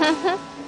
Ha ha.